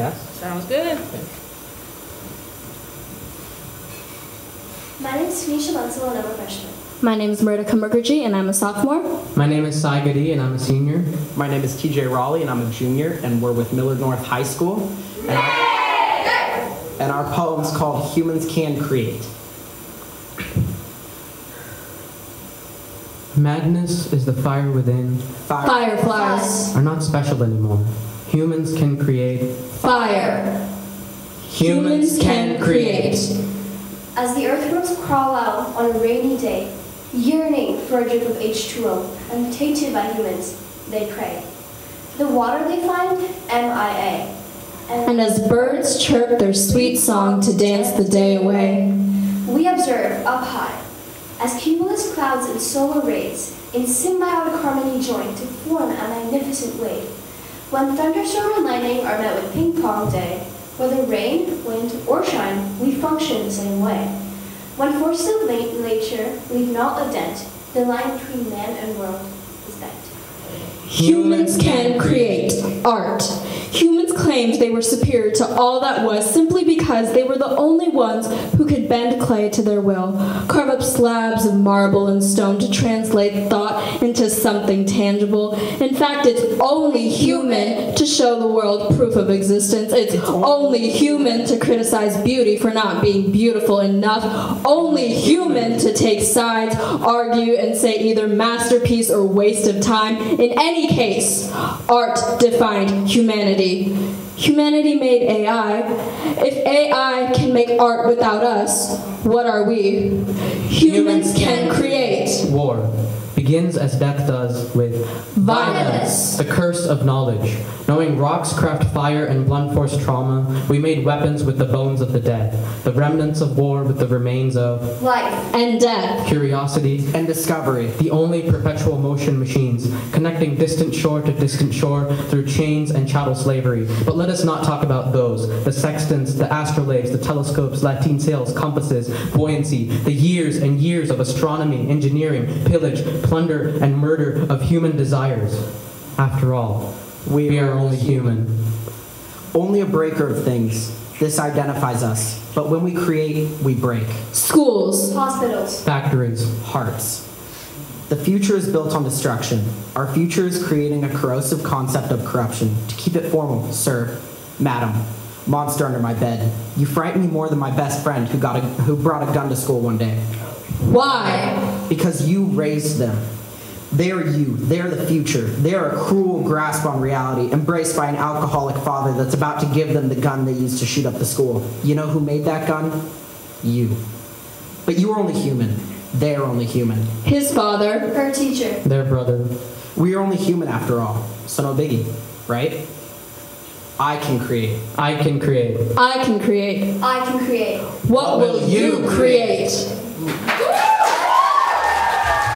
Yes. Sounds good. My name is Tanisha Bunsell and I'm a freshman. My name is Murda Mukherjee and I'm a sophomore. My name is Sai Gadi and I'm a senior. My name is TJ Raleigh and I'm a junior, and we're with Millard North High School. And our, and our poem's called Humans Can Create. Madness is the fire within, Fire. Fireflies. are not special anymore. Humans can create. Fire. Humans can create. As the earthworms crawl out on a rainy day, yearning for a drip of H2O, and tainted by humans, they pray. The water they find, MIA. And as birds chirp their sweet song to dance the day away, we observe up high, as cumulus clouds and solar rays in symbiotic harmony join to form a magnificent wave. When thunderstorm and lightning are met with ping pong day, whether rain, wind, or shine, we function the same way. When forces of na- nature leave not a dent, the line between man and world is bent. humans can create art. Humans claimed they were superior to all that was simply because they were the only ones who could bend clay to their will, carve up slabs of marble and stone to translate thought into something tangible. In fact, it's only human to show the world proof of existence. It's only human to criticize beauty for not being beautiful enough. Only human to take sides, argue, and say either masterpiece or waste of time. In any case, art defined humanity. Humanity made AI. If AI can make art without us, what are we? Humans can create. War begins as death does with Violence. The curse of knowledge. Knowing rocks craft fire and blunt force trauma, we made weapons with the bones of the dead, the remnants of war with the remains of Life, And death. curiosity, And discovery. the only perpetual motion machines, connecting distant shore to distant shore through chains and chattel slavery. But let us not talk about those the sextants, the astrolabes, the telescopes, lateen sails, compasses, buoyancy, the years and years of astronomy, engineering, pillage, plunder, and murder of human desires. After all, we are only human. Only a breaker of things. This identifies us. But when we create, we break. Schools. hospitals, Factories, Hearts. The future is built on destruction. Our future is creating a corrosive concept of corruption. To keep it formal, sir, madam, monster under my bed. You frighten me more than my best friend who, got a, who brought a gun to school one day. Why? Because you raised them. They are you. They are the future. They are a cruel grasp on reality, embraced by an alcoholic father that's about to give them the gun they used to shoot up the school. You know who made that gun? You. But you are only human. They are only human. His father. her teacher, their brother. We are only human after all. So no biggie, right? I can create. I can create. I can create. I can create. What will you create?